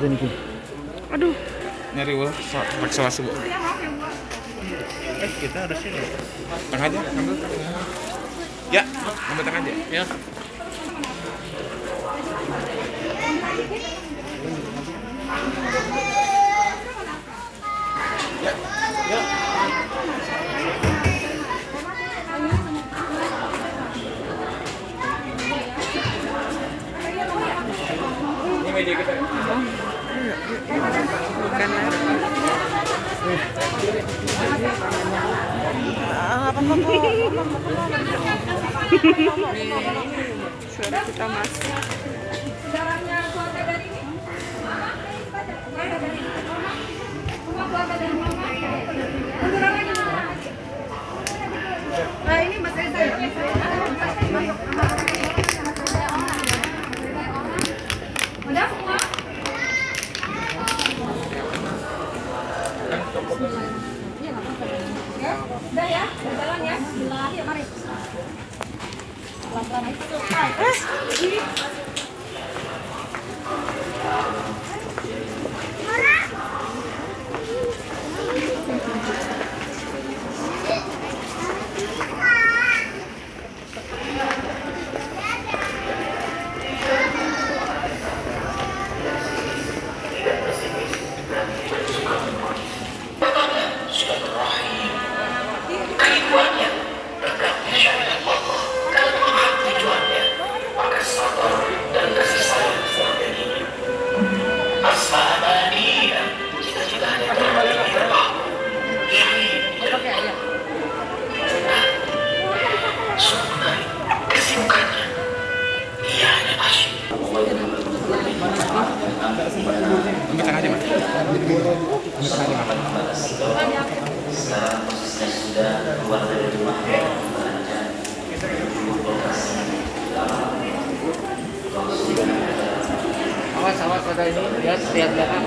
Dan iki. Aduh. Nyari ulah pakai salah subuh. Eh, kita harus ini. Tengah aja, ambil. Ya, ambil tengah aja. Ya. Ini media kita. Ah, masuk. Nah ini Mas. Udah udah ya, udah jalan ya. Bismillah, yuk mari. Pelan-pelan. Ambil aja, Mas. Ambil aja, Mas. Awas, awas ada ini. Ya, lihat belakang.